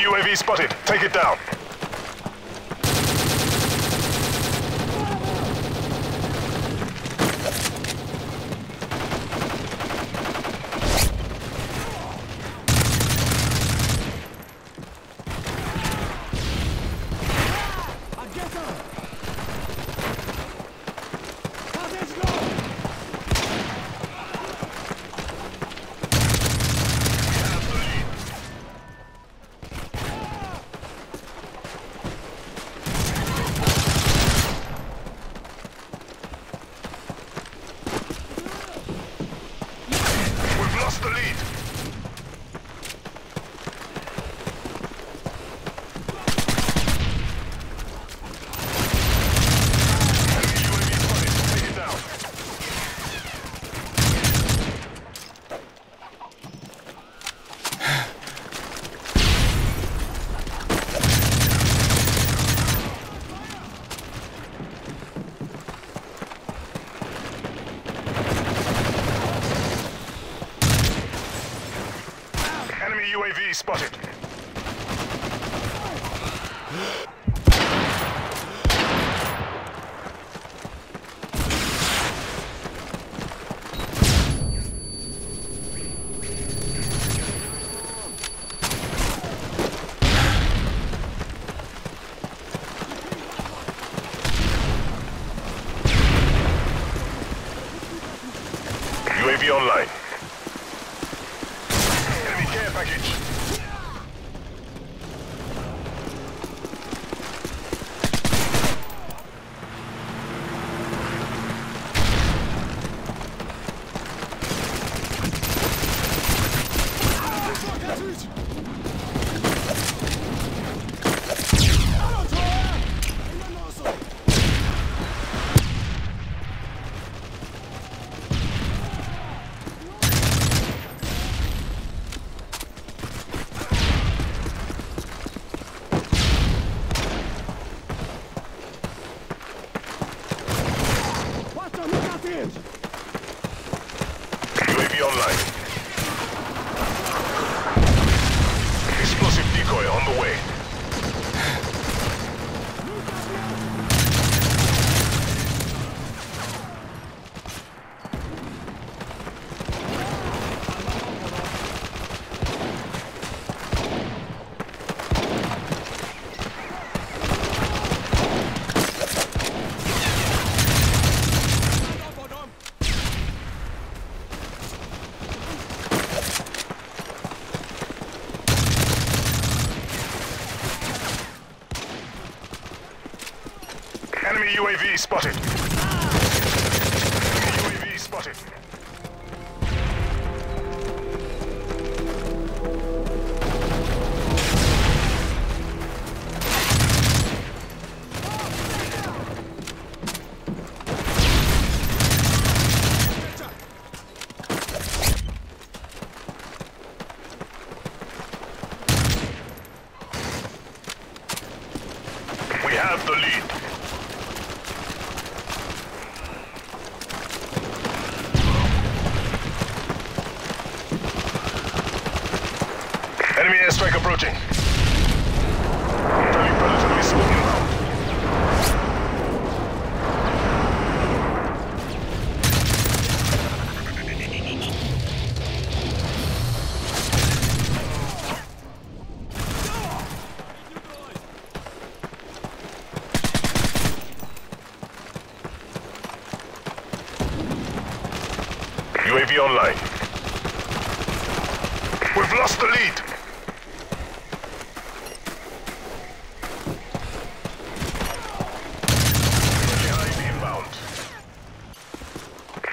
UAV spotted. Take it down. We've lost the lead. Enemy UAV spotted. Take it down. Enemy UAV spotted. UAV online. Enemy care package. UAV Enemy UAV spotted. UAV spotted. We have the lead. Enemy approaching. Friendly Predator missile inbound. UAV online. We've lost the lead. Friendly hive inbound.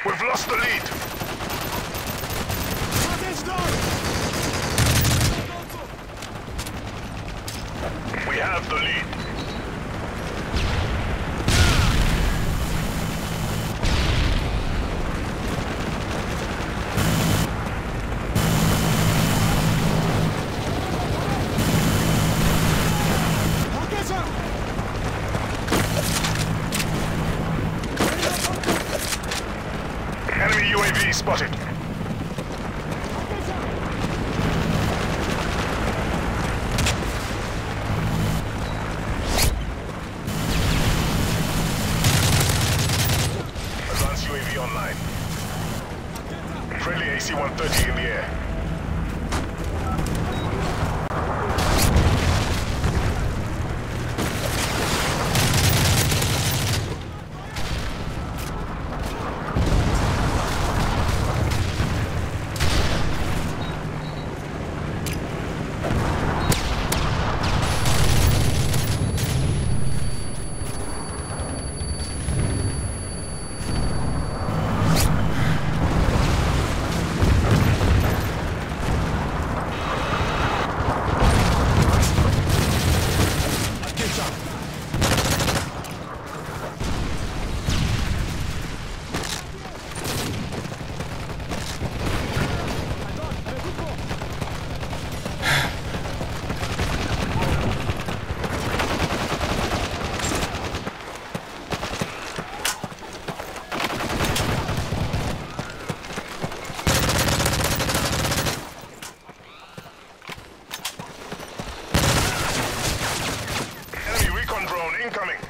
We've lost lost the lead. We have the lead. Enemy UAV spotted. Advanced UAV online. Friendly AC-130 in the air. incoming.